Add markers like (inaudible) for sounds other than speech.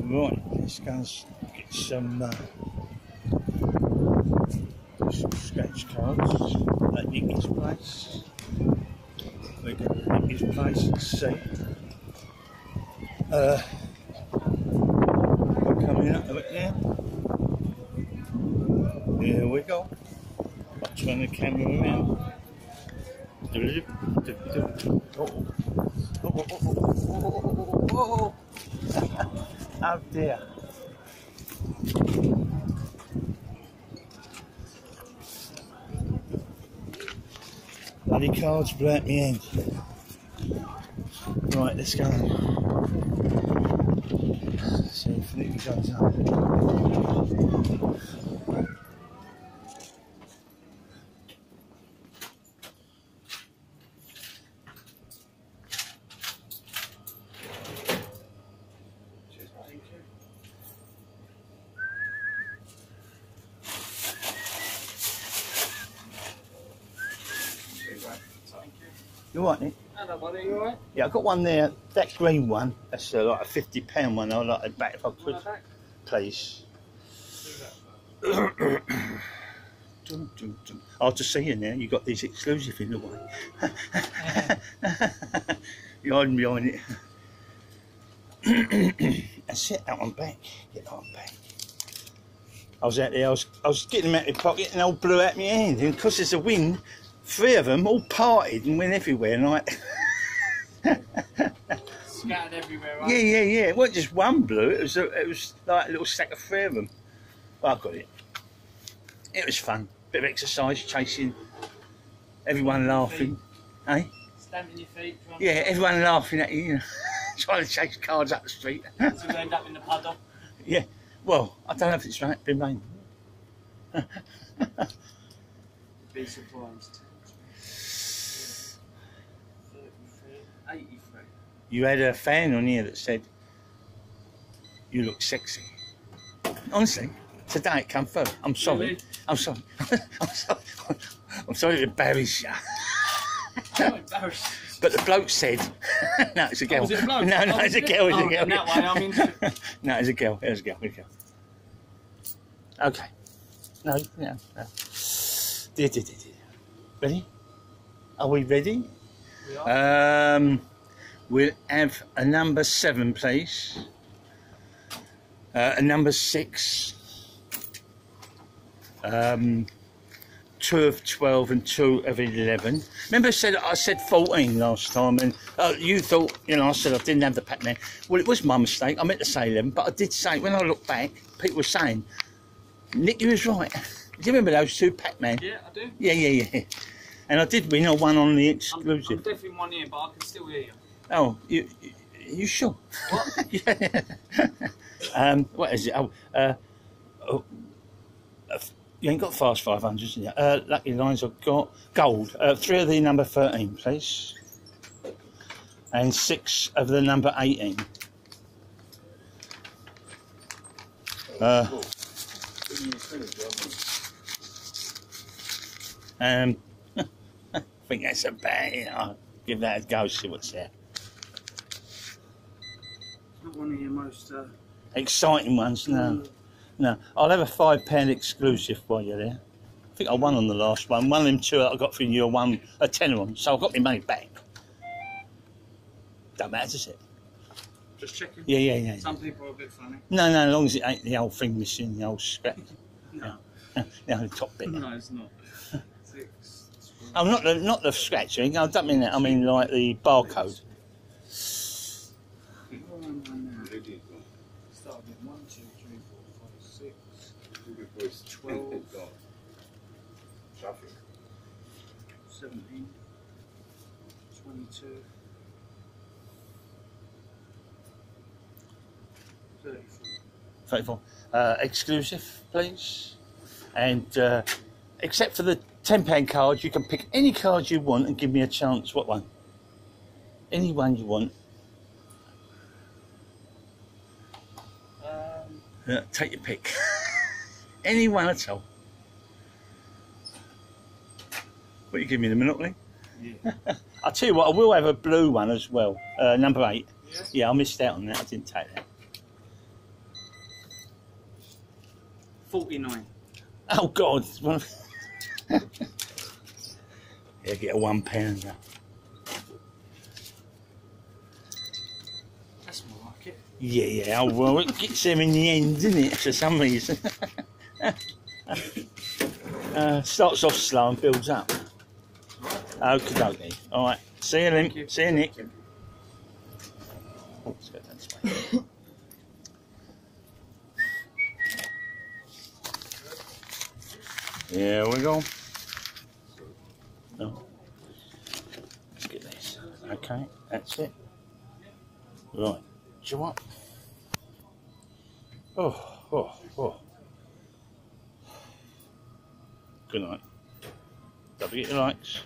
Right, let's go and get some, uh, some scratch cards at Nicky's place. We go to Nicky's place and see. Uh, we're coming to it now. Here we go. I'll turn the camera around. Oh, oh, oh, oh, there. Bloody cards blew me in. Right, let's go. See if Nicky goes up. You want it? Hello, buddy. You alright? Yeah, I've got one there. That green one. That's uh, like a fifty pound one. I'd like it back if I could, please. Dum, dum, dum. Oh, to see you now, you got these exclusive in the way. (laughs) You're hiding behind it. (coughs) That's it, that one back. Get that one back. I was out there, I was, I was getting them out of my pocket and they all blew out my hand. And because there's a wind, three of them all parted and went everywhere. And like, Scattered everywhere, right? yeah, yeah, yeah. It wasn't just one blue. it was, a, it was like a little stack of three of them. Well, I got it. It was fun. Bit of exercise, chasing, everyone laughing. Eh? Stamping your feet. Yeah, everyone laughing at you, you (laughs) know, trying to chase cards up the street. (laughs) To, to end up in the puddle. Yeah. Well, I don't know if it's right, been raining. Be surprised. You had a fan on here that said, you look sexy. Honestly, today it come through. I'm sorry. Really? I'm sorry. (laughs) I'm sorry. (laughs) I'm sorry to embarrass (laughs) you. But the bloke said, no, it's a girl. was it a? No, no, Oh, it's a girl. It's Oh, a girl. that way, I'm into no, it's a girl. It's a girl. It's a girl. Okay. No, no, no. Ready? Are we ready? We are. Um, we'll have a number seven, please. Uh, a number six. Um, two of twelve and two of eleven. Remember, I said I said fourteen last time, and uh, you thought you know I said I didn't have the Pac-Man. Well, it was my mistake. I meant to say eleven, but I did say when I look back, people were saying Nick, you was right. (laughs) Do you remember those two Pac-Man? yeah, I do. Yeah, yeah, yeah. And I did win. I won on the I'm, I'm exclusive. definitely one ear, but I can still hear you. Oh, you, you, you sure? What? yeah. (laughs) um, what is it? Oh, uh, oh, uh, you ain't got fast 500s, yeah. Uh, lucky lines I've got gold. Uh, three of the number 13, please. And six of the number 18. Uh, um, (laughs) I think that's about it. I'll give that a go, see what's there. Not one of your most. Uh, Exciting ones, no. No, I'll have a five pound exclusive while you're there. I think I won on the last one. One of them two that I got from you, won a tenner on, so I've got my money back. Don't matter, does it? just checking. Yeah, yeah, yeah. Some people are a bit funny. No, no, as long as it ain't the old thing missing, the old scratch, (laughs) No, (laughs) the old top bit. no, it's not. Six. Oh, not the not the scratching. I don't mean that. I mean like the barcode. Start with one, two, three, four, five, six, twelve, (laughs) Traffic. seventeen, twenty-two, thirty-four. Thirty-four. Uh, exclusive, please. And uh, except for the ten pound cards, you can pick any card you want and give me a chance. What one? Any one you want. Yeah, take your pick. (laughs) Any one at all. What you give me the Monopoly? Yeah. (laughs) I'll tell you what, I will have a blue one as well. Uh, number eight. Yeah. yeah, I missed out on that. I didn't take that. 49. Oh, God. (laughs) yeah, get a one pounder. Yeah, yeah. Well, it gets them in the end, doesn't it? For some reason. (laughs) uh, starts off slow and builds up. Okie dokie. All right. See you then. you. See you, Nick. Oh, let's go way. (coughs) Here we go. No. Let's get this. Okay, that's it. Right. Do you want? Oh, oh, oh. Good night. Don't forget your likes.